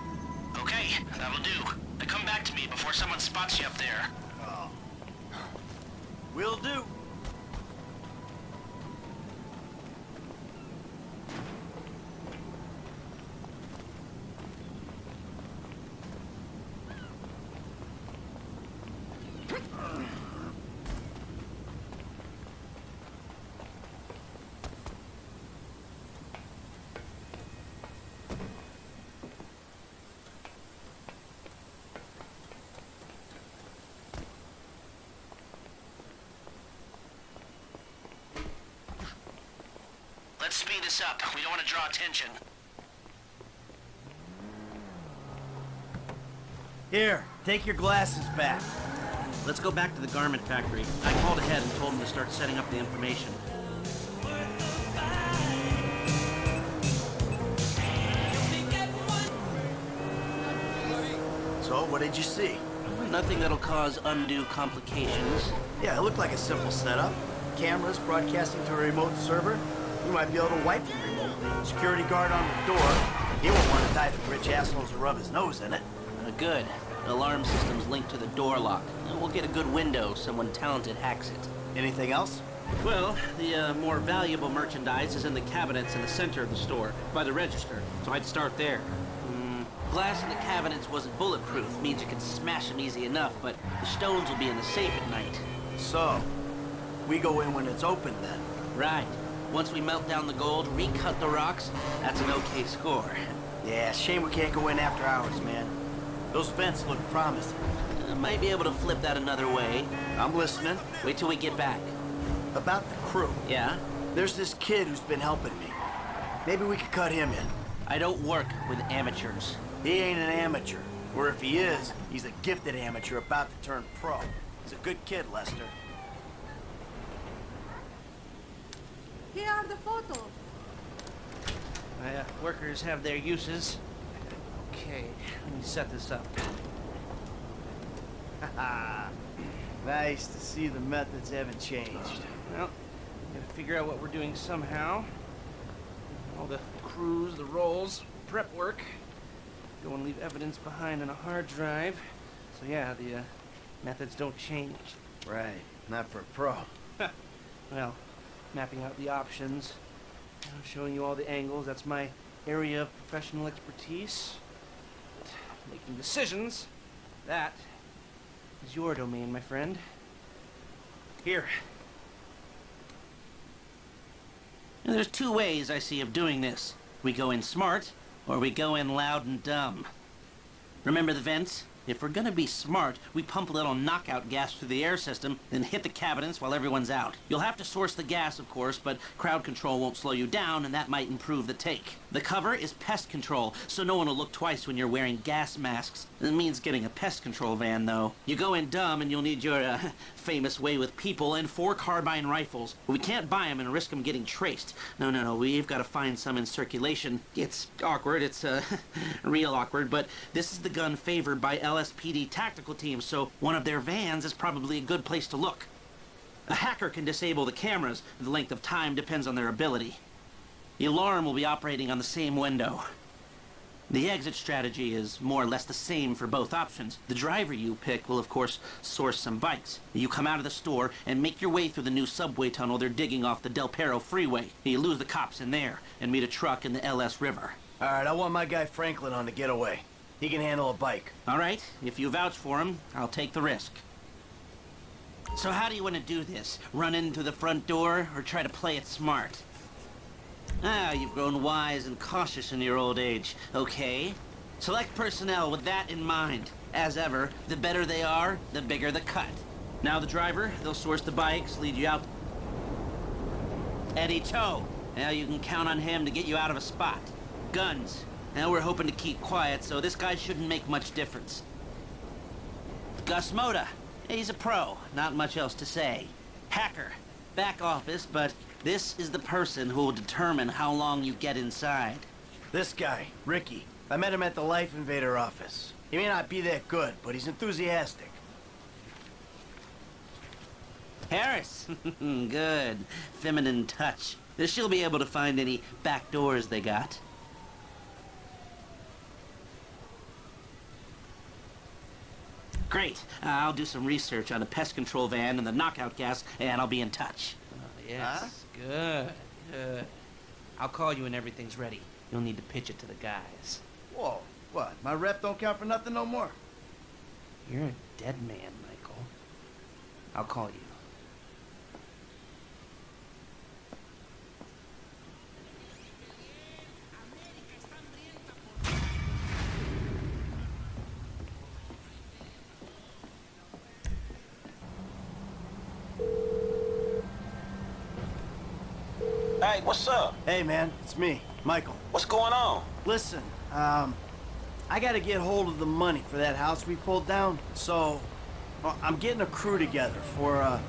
Okay, that'll do. Now come back to me before someone spots you up there. Will do. Let's speed this up. We don't want to draw attention. Here, take your glasses back. Let's go back to the garment factory. I called ahead and told him to start setting up the information. So, what did you see? Nothing that'll cause undue complications. Yeah, it looked like a simple setup. Cameras broadcasting to a remote server. You might be able to wipe them remotely. Security guard on the door. He won't want to die the rich assholes who rub his nose in it. Uh, good. The alarm system's linked to the door lock. Uh, We'll get a good window. Someone talented hacks it. Anything else? Well, the uh, more valuable merchandise is in the cabinets in the center of the store, by the register, so I'd start there. Mm, glass in the cabinets wasn't bulletproof, means you can smash them easy enough, but the stones will be in the safe at night. So, we go in when it's open then? Right. Once we melt down the gold, recut the rocks, that's an okay score. Yeah, shame we can't go in after hours, man. Those vents look promising. Uh, might be able to flip that another way. I'm listening. Wait till we get back. About the crew. Yeah? There's this kid who's been helping me. Maybe we could cut him in. I don't work with amateurs. He ain't an amateur. Or if he is, he's a gifted amateur about to turn pro. He's a good kid, Lester. Here are the photos. My uh, workers have their uses. Okay, let me set this up. nice to see the methods haven't changed. Well, gotta figure out what we're doing somehow. All the crews, the rolls, prep work. Don't want to leave evidence behind on a hard drive. So yeah, the uh, methods don't change. Right, not for a pro. well, mapping out the options, showing you all the angles. That's my area of professional expertise. But making decisions, that is your domain, my friend. Here. Now, there's two ways I see of doing this. We go in smart, or we go in loud and dumb. Remember the vents? If we're gonna be smart, we pump a little knockout gas through the air system, then hit the cabinets while everyone's out. You'll have to source the gas, of course, but crowd control won't slow you down, and that might improve the take. The cover is pest control, so no one will look twice when you're wearing gas masks. It means getting a pest control van, though. You go in dumb, and you'll need your uh, famous way with people and four carbine rifles. We can't buy them and risk them getting traced. No, no, no, we've got to find some in circulation. It's awkward, it's uh, real awkward, but this is the gun favored by LSPD tactical teams, so one of their vans is probably a good place to look. A hacker can disable the cameras. The length of time depends on their ability. The alarm will be operating on the same window. The exit strategy is more or less the same for both options. The driver you pick will, of course, source some bikes. You come out of the store and make your way through the new subway tunnel they're digging off the Del Perro freeway. You lose the cops in there and meet a truck in the LS River. All right, I want my guy Franklin on the getaway. He can handle a bike. All right, if you vouch for him, I'll take the risk. So how do you want to do this? Run in through the front door or try to play it smart? Ah, you've grown wise and cautious in your old age. Okay. Select personnel with that in mind. As ever, the better they are, the bigger the cut. Now the driver, they'll source the bikes, lead you out. Eddie Toh. Now you can count on him to get you out of a spot. Guns. Now we're hoping to keep quiet, so this guy shouldn't make much difference. Gus Mota. He's a pro. Not much else to say. Hacker. Back office, but this is the person who will determine how long you get inside. This guy, Rickie. I met him at the LifeInvader office. He may not be that good, but he's enthusiastic. Harris. Good. Feminine touch. She'll be able to find any back doors they got. Great. Uh, I'll do some research on the pest control van and the knockout gas, and I'll be in touch. yes, good, good. I'll call you when everything's ready. You'll need to pitch it to the guys. Whoa, what? My rep don't count for nothing no more. You're a dead man, Michael. I'll call you. Hey, what's up? Hey, man, it's me, Michael. What's going on? Listen, um, I gotta get hold of the money for that house we pulled down, so uh, I'm getting a crew together for, uh,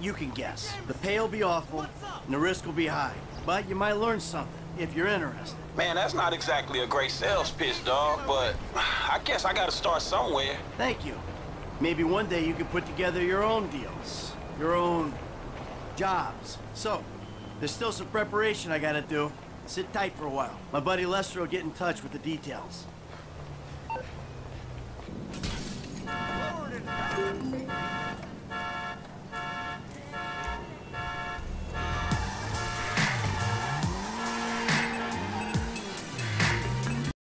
you can guess. The pay will be awful, and the risk will be high, but you might learn something if you're interested. Man, that's not exactly a great sales pitch, dog, but I guess I gotta start somewhere. Thank you. Maybe one day you can put together your own deals, your own jobs. So, there's still some preparation I gotta do. Sit tight for a while. My buddy Lester will get in touch with the details.